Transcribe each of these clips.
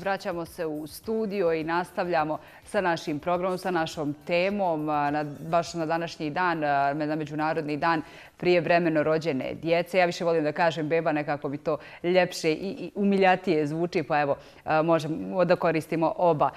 Vraćamo se u studio i nastavljamo sa našim programom, sa našom temom. Baš na današnji dan, na Međunarodni dan prije vremeno rođene djece. Ja više volim da kažem beba, nekako bi to ljepše i umiljatije zvuči, pa evo, možemo da koristimo oba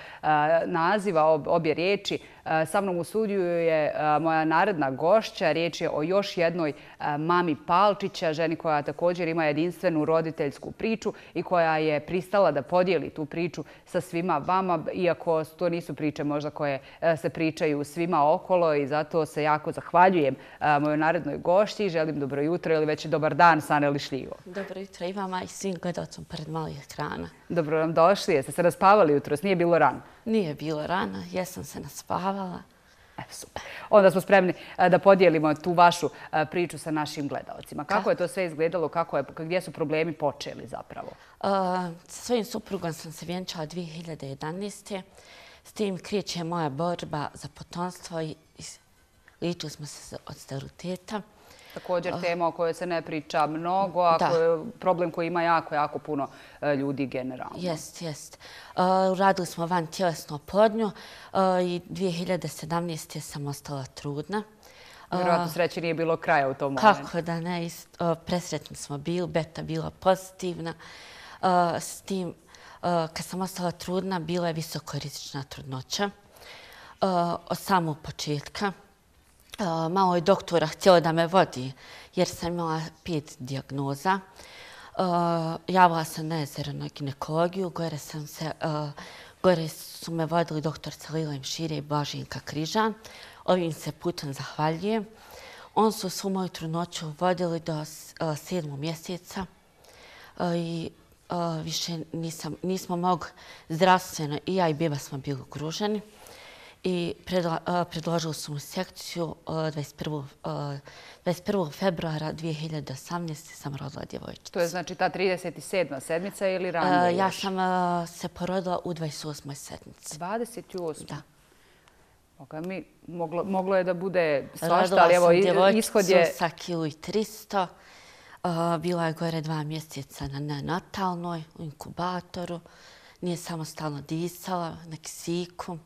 naziva, obje riječi. Sa mnom u studiju je moja naredna gošća. Riječ je o još jednoj mami Palčića, ženi koja također ima jedinstvenu roditeljsku priču i koja je pristala da podijeli tu priču sa svima vama, iako to nisu priče možda koje se pričaju svima okolo i zato se jako zahvaljujem mojoj narednoj gošći. Želim dobro jutro ili već dobar dan, Sane Lišljivo. Dobro jutro i vama i svim gledalcom pred malih ekrana. Dobro nam došli. Jeste se raspavali jutro? Nije bilo rano? Nije bilo rano. Jesam se naspavala. Onda smo spremni e, da podijelimo tu vašu e, priču sa našim gledalcima. Kako je to sve izgledalo? Gdje su problemi počeli zapravo? E, sa svojim suprugom sam se vjenčala 2011. S tim krijeće moja borba za potomstvo i ličili smo se od steriliteta. Također tema o kojoj se ne priča mnogo, a problem koji ima jako, jako puno e, ljudi generalno. Jest, jest. E, radili smo van tjelesno plodnju e, i 2017. sam ostala trudna. Vjerojatno sreće nije bilo kraja u tom momentu. Kako da ne, presretni smo bili, beta bila pozitivna. S tim, kad sam ostala trudna, bila je visokorizična trudnoća. Od samog početka, malo je doktora htjela da me vodi jer sam imala pet dijagnoza. Javila sam na jezero ginekologiju, gore, sam se, gore su me vodili doktor Celila Imšire i Blaženka Križan. Ovim se putom zahvaljujem. On su svu moju trudnoću vodili do sedmog mjeseca i više nisam, nismo mogli zdravstveno i ja i beba smo bili ugruženi i predložili su mu sekciju 21. februara 2018. sam rodila djevojčicu. To je znači ta 37. sedmica ili ranije? Ja sam se porodila u 28. sedmici. 28. Da. Moglo je da bude svašta, ali evo ishod je... Rodila sam djevojčicu sa kilu i 300. Bila je gore dva mjeseca na nenatalnoj, u inkubatoru. Nije samostalno disala, na kisiku.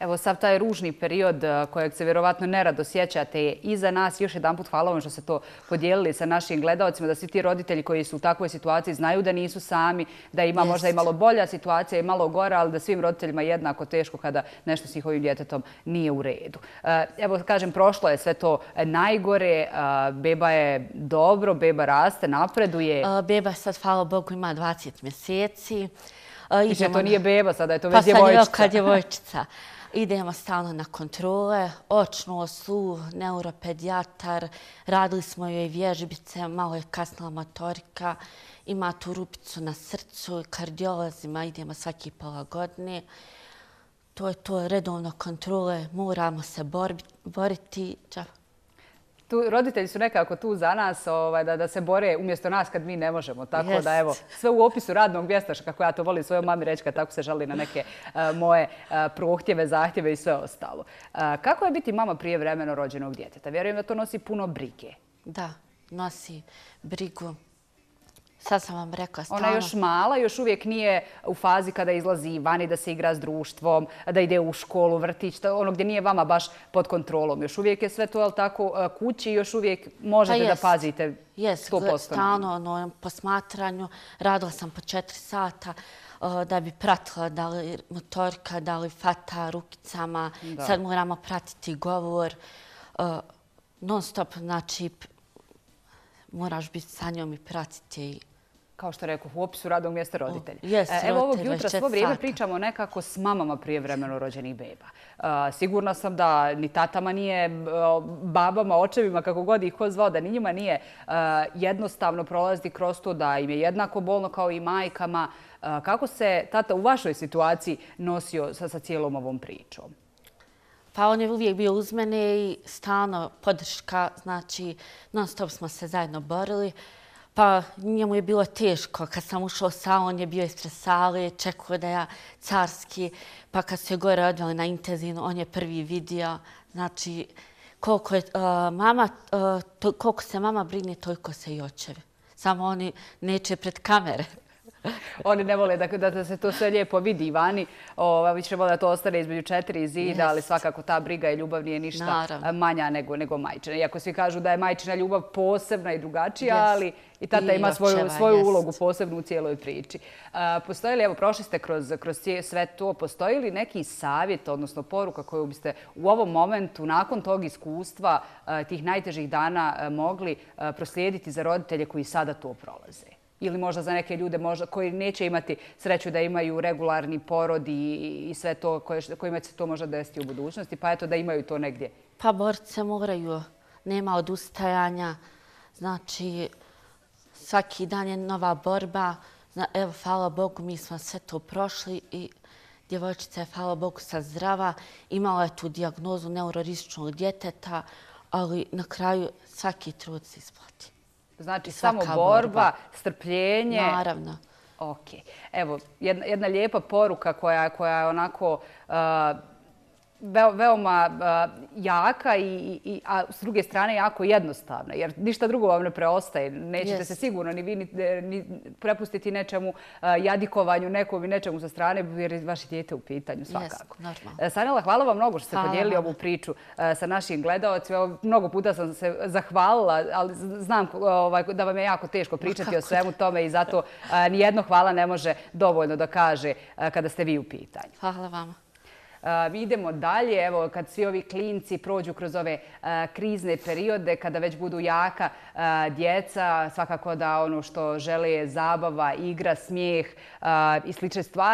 Evo sav taj ružni period eh, kojeg se vjerovatno nerado sjećate je iza nas. Još jedan put hvala vam što ste to podijelili sa našim gledalcima, da svi ti roditelji koji su u takvoj situaciji znaju da nisu sami, da ima možda i malo bolja situacija i malo gora, ali da svim roditeljima je jednako teško kada nešto s njihovim djetetom nije u redu. Eh, evo, kažem, prošlo je sve to najgore. Eh, beba je dobro, beba raste, napreduje. Beba sad, hvala Bogu, ima 20 mjeseci. Više to nije beba, sada je to već djevojčica. Pa sad je djevojčica. Idemo stalno na kontrole, očno su, neuropedijatar, radili smo joj vježbice, malo je kasnila motorika, ima tu rupicu na srcu, kardiolazima, idemo svaki pola godine. To je to redovno kontrole, moramo se boriti. Roditelji su nekako tu za nas ovaj, da se bore umjesto nas kad mi ne možemo. Tako da evo, sve u opisu radnog mjesta, kako ja to volim svojoj mami reći kad tako se žali na neke eh, moje eh, prohtjeve, zahtjeve i sve ostalo. Eh, kako je biti mama prije vremeno rođenog djeteta? Vjerujem da to nosi puno brige. Da, nosi brigu Sad sam vam rekla stalno. Ona je još mala, još uvijek nije u fazi kada izlazi vani da se igra s društvom, da ide u školu, vrtić, ono gdje nije vama baš pod kontrolom. Još uvijek je sve to je tako e, kući i još uvijek možete pa da pazite 100%. Jes, stalno ono, po smatranju. Radila sam po četiri sata e, da bi pratila da li motorka, da li fata rukicama. Sad moramo pratiti govor. E, non stop, znači, moraš biti sa njom i pratiti kao što rekao, u opisu radnog mjesta roditelja. E, evo ovog jutra svo vrijeme pričamo nekako s mamama prije vremeno rođenih beba. E, sigurna sam da ni tatama nije, babama, očevima, kako god ih ko zvao, da ni njima nije e, jednostavno prolaziti kroz to da im je jednako bolno kao i majkama. Kako se tata u vašoj situaciji nosio sa cijelom ovom pričom? Pa on je uvijek bio uz mene i stalno podrška, znači non stop smo se zajedno borili. Pa njemu je bilo teško. Kad sam ušao sa on je bio ispred sale, čekao da ja carski. Pa kad su je gore odveli na intenzivno, on je prvi vidio. Znači, koliko, je, uh, mama, uh, to, koliko se mama brine, toliko se i očevi. Samo oni neće pred kamere. Oni ne vole da se to sve lijepo vidi vani. Više vole da to ostane između četiri zida, ali svakako ta briga i ljubav nije ništa manja nego majčina. Iako svi kažu da je majčina ljubav posebna i drugačija, ali i tata ima svoju ulogu posebnu u cijeloj priči. Postoji li, evo, prošli ste kroz sve to, postoji li neki savjet, odnosno poruka koju biste u ovom momentu, nakon tog iskustva, tih najtežih dana, mogli proslijediti za roditelje koji sada to prolaze? Ili možda za neke ljude možda, koji neće imati sreću da imaju regularni porod i i sve to koje, kojima će se to možda desiti u budućnosti, pa eto da imaju to negdje. Pa borce moraju, nema odustajanja, znači svaki dan je nova borba. Evo, hvala Bogu, mi smo sve to prošli i djevojčica je, hvala Bogu, sad zdrava. Imala je tu diagnozu neurorističnog djeteta, ali na kraju svaki trud se isplati. Znači, samo borba, strpljenje. Naravno. Ok. Evo, jedna lijepa poruka koja je onako veoma jaka, a s druge strane jako jednostavna, jer ništa drugo vam ne preostaje. Nećete se sigurno ni vi ni prepustiti nečemu jadikovanju, nekom i nečemu sa strane, jer je vaše djete u pitanju svakako. E, Sanela, hvala vam mnogo što ste podijelili ovu priču e, sa našim gledalacima. Mnogo puta sam se zahvalila, ali znam ovaj, da vam je jako teško pričati o svemu tome i zato nijedno hvala ne može dovoljno da kaže kada ste vi u pitanju. Hvala vama. Mi idemo dalje, evo kad svi ovi klinci prođu kroz ove krizne periode, kada već budu jaka djeca, svakako da ono što žele je zabava, igra, smijeh i slične stvari.